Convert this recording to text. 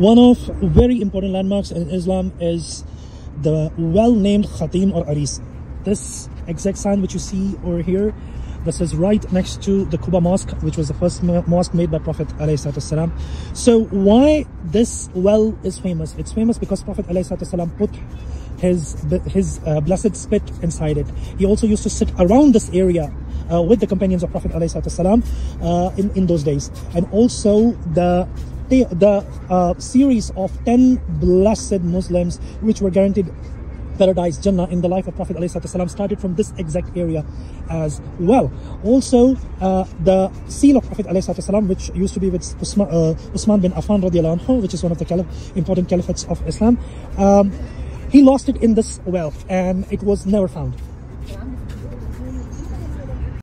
One of very important landmarks in Islam is the well-named Khatim or Aris. This exact sign which you see over here, this is right next to the Quba Mosque, which was the first mosque made by Prophet ﷺ. So why this well is famous? It's famous because Prophet ﷺ put his his uh, blessed spit inside it. He also used to sit around this area uh, with the companions of Prophet ﷺ uh, in, in those days. And also the the, uh, series of 10 blessed Muslims which were guaranteed paradise Jannah in the life of Prophet ﷺ started from this exact area as well. Also, uh, the seal of Prophet ﷺ, which used to be with Usman, uh, Usman bin Affan anhu, which is one of the important caliphates of Islam, um, he lost it in this well and it was never found.